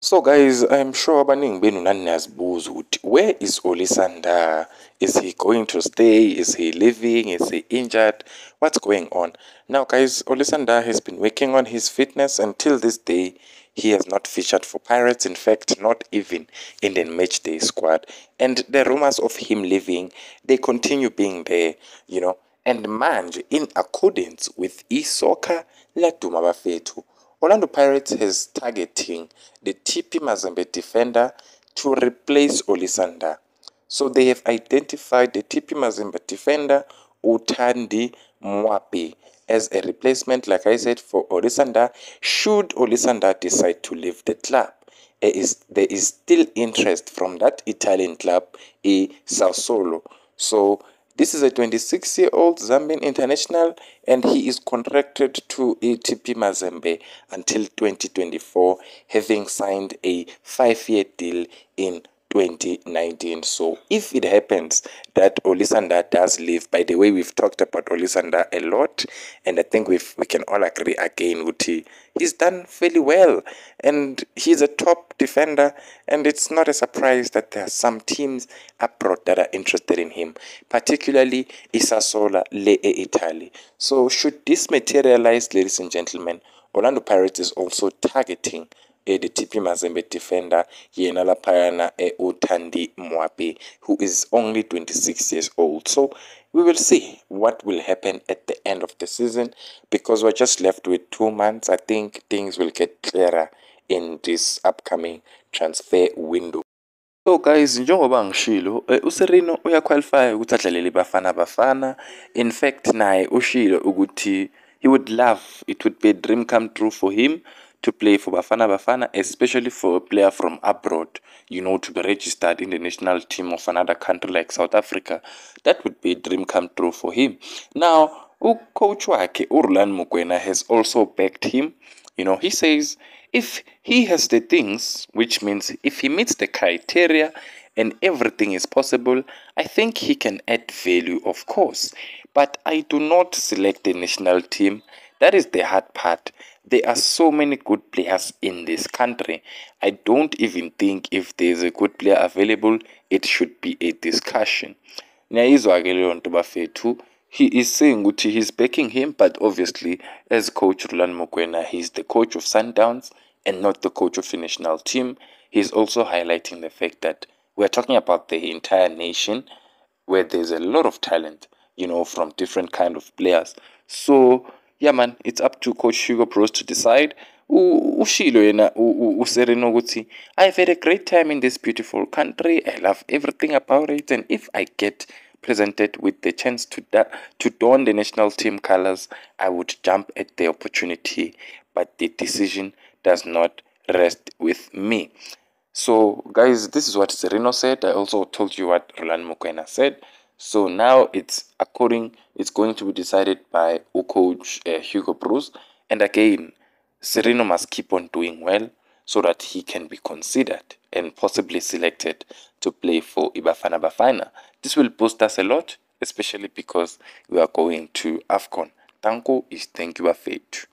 So guys, I'm sure abaningi benu nani niyazibuza ukuthi where is Olisa Ndah? Is he going to stay? Is he leaving? Is he injured? What's going on? Now guys, Olisa Ndah has been working on his fitness until this day. He has not featured for Pirates, in fact, not even in the match day squad. And the rumors of him leaving, they continue being there, you know. And manje, in accordance with e-soccer, laduma bafethu. Orlando Pirates has targeting the TP Mazembe defender to replace Olisa Ndah. So they have identified the TP Mazembe defender Uthandi Mwape as a replacement, like I said, for Olisa Ndah. Should Olisa Ndah decide to leave the club, there is, there is still interest from that Italian club, a Sassuolo. So this is a 26 year old Zambian international and he is contracted to ATP Mazembe until 2024, having signed a five year deal in 2019. So if it happens that Olisa Ndah does leave, by the way, we've talked about Olisa Ndah a lot, and I think we we can all agree again, Uti, he's done fairly well, and he's a top defender, and it's not a surprise that there are some teams abroad that are interested in him, particularly Isasola Le Italy. So should this materialize, ladies and gentlemen, Orlando Pirates is also targeting the TP Mazembe defender yena laphayana Uthandi mwapi who is only 26 years old. So we will see what will happen at the end of the season because we're just left with two months. I think things will get clearer in this upcoming transfer window. So guys, njengoba ngishilo, eh, uSerino uyaqualify ukuthi adlalele Bafana Bafana. In fact, naye ushilo ukuthi he would love, it would be a dream come true for him to play for Bafana Bafana, especially for a player from abroad, you know, to be registered in the national team of another country like South Africa. That would be a dream come true for him. Now, coach wakhe, Urlan Mokwena, has also backed him. You know, he says if he has the things, which means if he meets the criteria and everything is possible, I think he can add value, of course. But I do not select the national team. That is the hard part. There are so many good players in this country. I don't even think if there's a good player available, it should be a discussion. Nyayizwa-ke leyo nto he is saying ukuthi he's backing him but obviously as coach Rhulani Mokwena he's the coach of Sundowns and not the coach of the national team he's also highlighting the fact that we're talking about the entire nation where there's a lot of talent you know from different kind of players so yeah man it's up to coach Hugo Broos to decide. Ushilo yena userena ukuthi i've had a great time in this beautiful country. I love everything about it. And if i get presented with the chance to to don the national team colors i would jump at the opportunity. But the decision does not rest with me. So guys this is what Sirino said. I also told you what Rhulani Mokwena said so now it's according, it's going to be decided by coach uh, Hugo Broos. And again, Sirino must keep on doing well so that he can be considered and possibly selected to play for Ibafana Bafana. This will boost us a lot, especially because we are going to AFCON. Tanko is thank you, Afet.